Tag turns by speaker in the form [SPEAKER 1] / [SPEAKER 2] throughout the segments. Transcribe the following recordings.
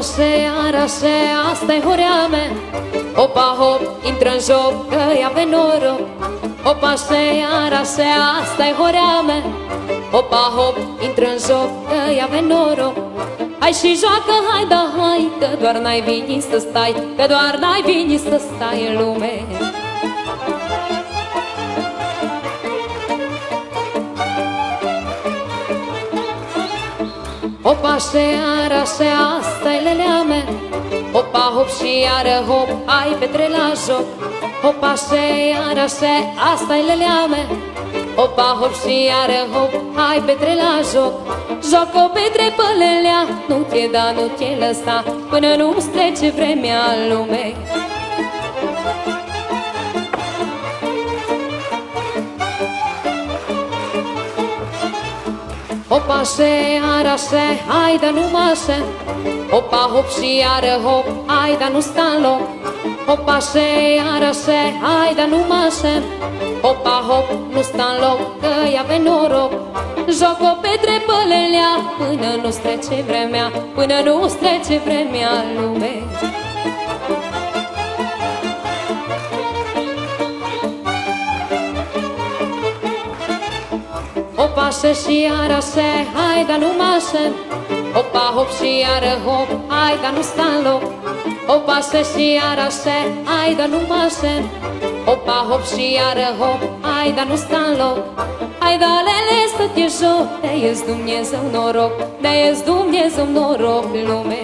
[SPEAKER 1] se, ara se, asta e horea mea. Opa hop, intră în joc, că ave noroc. Opa se, ara se, asta e horea mea. Opa hop, intră în joc, că ave noroc. Hai și joacă, hai da hai, că doar n-ai venit să stai Că doar n-ai venit să stai în lume Opa se ara se asta e lelea mea Opa hop și iară hop, ai petre la joc. Opa se ara se asta e lelea mea Opa hop și iară hop, hai petre la joc. Joacă petre pe lelea, nu te da, nu te lăsa Până nu-ți trece vremea în lume Opa se, ara se, hai da nu mă se. Opa hop și iară hop, hai da nu sta în loc. Opa se, ara se, hai da nu mă se. Opa hop, nu sta în loc, că ia ve noroc. Joc o petre pălelea, până nu-ți trece vremea Până nu-ți trece vremea lume Opa se și iară se, hai da nu mă se Opa hop și iară hop, hai da nu sta în loc Opa se și iară se, hai da nu mă se Opa hop și iară hop, hai da nu sta în loc Hai da lele să te joc, de Dumnezeu noroc de Dumnezeu noroc lume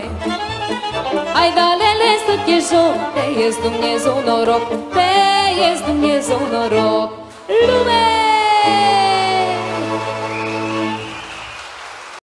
[SPEAKER 1] Hai da lele să te joc, de Dumnezeu noroc de Dumnezeu noroc lume